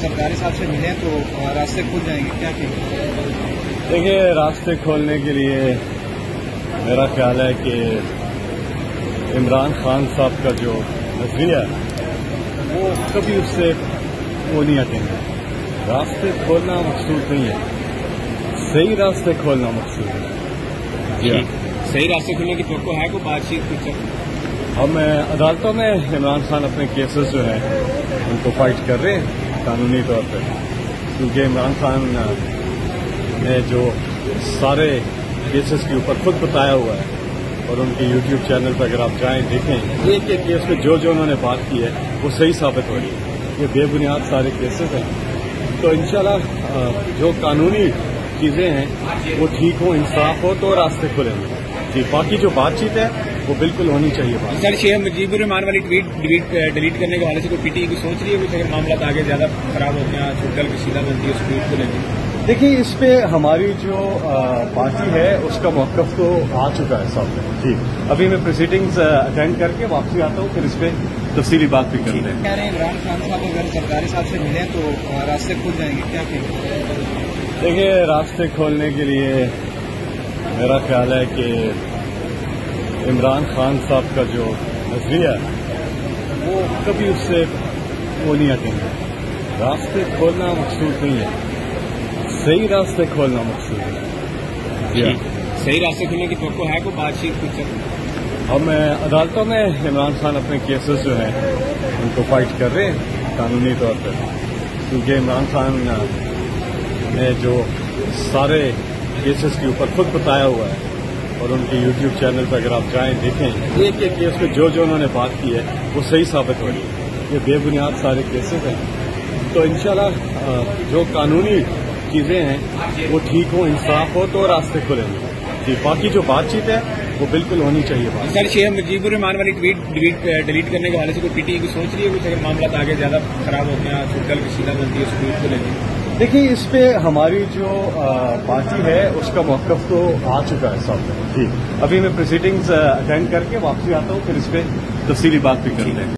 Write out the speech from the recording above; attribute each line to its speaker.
Speaker 1: सरकारी साहब से मिले तो रास्ते खुल जाएँगे। क्या कहेंगे
Speaker 2: देखिए रास्ते खोलने के लिए मेरा ख्याल है कि इमरान खान साहब का जो नज़रिया वो कभी उससे वो नहीं हटेंगे। रास्ते खोलना मकसूद नहीं है। सही रास्ते खोलना मकसूद है। जी।
Speaker 1: सही रास्ते खोलने की तो है कोई बातचीत कुछ
Speaker 2: हम अदालतों में इमरान खान अपने केसेस जो हैं उनको फाइट कर रहे हैं। कानूनी तौर पर क्योंकि इमरान खान ने जो सारे केसेस के ऊपर खुद बताया हुआ है और उनके यूट्यूब चैनल पर अगर आप जाएँ, देखें, एक एक केस में जो जो उन्होंने बात की है, वो सही साबित हो रही है। ये बेबुनियाद सारे केसेस हैं। तो इंशाल्लाह जो कानूनी चीज़ें हैं, वो ठीक हो, इंसाफ हो तो रास्ते खुलेंगे। जी, बाकी जो बातचीत है वो बिल्कुल होनी चाहिए बात।
Speaker 1: सर शेख मुजीबुर रहमान वाली ट्वीट डिलीट डिलीट करने के हवाले से कोई पीटी की सोच रही है कुछ? अगर मामला आगे ज़्यादा खराब होते हैं छुटल की सीधा बनती है उस ट्वीट को लेकर
Speaker 2: देखिए इस पे हमारी जो पार्टी है उसका मौकफ तो आ चुका है सामने। जी अभी मैं प्रोसीडिंग्स अटेंड करके वापसी आता हूँ फिर इस पे तफसीली बात भी करते हैं
Speaker 1: कह रहे हैं इमरान खान साहब अगर सरकारी साहब से मिले तो रास्ते खुल जाएँगे क्या कहेंगे
Speaker 2: देखिए रास्ते खोलने के लिए मेरा ख्याल है कि इमरान खान साहब का जो नज़रिया है वो कभी उससे वो नहीं हटेंगे। रास्ते खोलना मकसूद नहीं है। सही रास्ते खोलना मकसूद है।
Speaker 1: सही रास्ते खोलने की तो है कोई बातचीत कुछ
Speaker 2: हम अदालतों में इमरान खान अपने केसेस जो हैं उनको फाइट कर रहे हैं कानूनी तौर पर। क्योंकि इमरान खान ने जो सारे केसेस के ऊपर खुद बताया हुआ है और उनके यूट्यूब चैनल पर अगर आप जाएँ, देखें एक एक केस में जो जो उन्होंने बात की है, वो सही साबित हो रही है। ये बेबुनियाद सारे केसेस हैं। तो इंशाल्लाह जो कानूनी चीज़ें हैं, वो ठीक हो, इंसाफ हो तो रास्ते खुलेंगे जी, बाकी जो बातचीत है, वो बिल्कुल होनी चाहिए बात।
Speaker 1: सर शेख मुजीबुर रहमान वाली ट्वीट डिलीट डिलीट करने के हवाले से कोई पीटी की सोच रही है कुछ? अगर मामला आगे ज़्यादा खराब हैं छुटल की सीधा बनती है उस ट्वीट को लेकर
Speaker 2: देखिए इस पे हमारी जो पार्टी है उसका मौकफ तो आ चुका है सामने जी। अभी मैं प्रोसीडिंग्स अटेंड करके वापसी आता हूँ फिर इस पर तफसीली बात भी करते हैं।